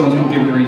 So give it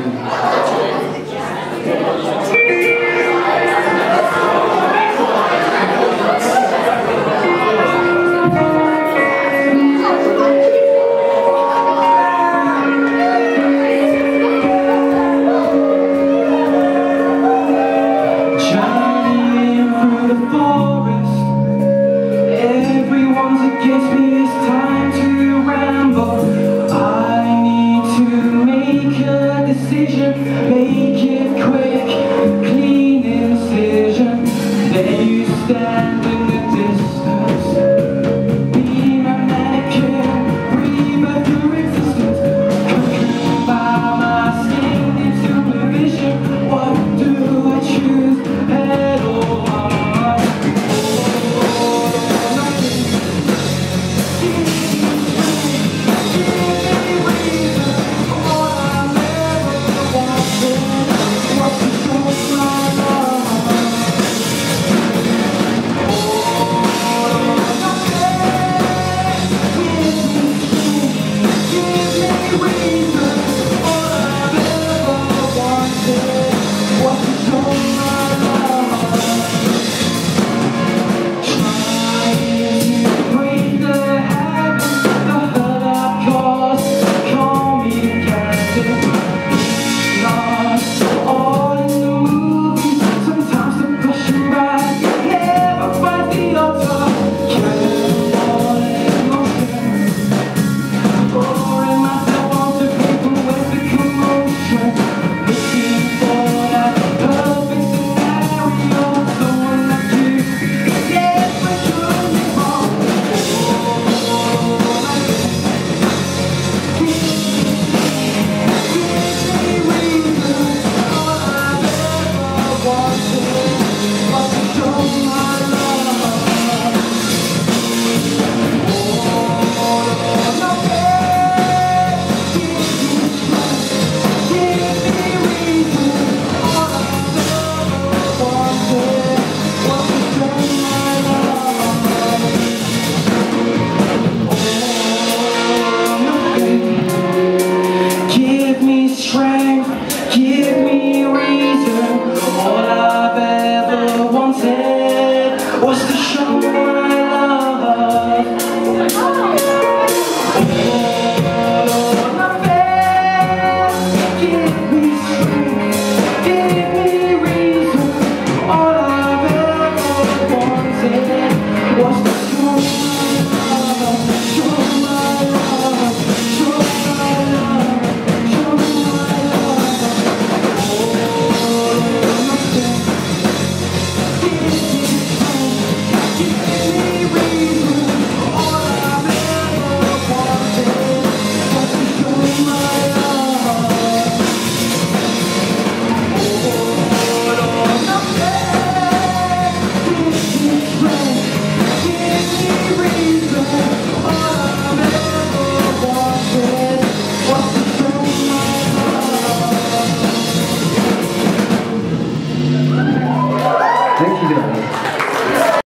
What's was the shore.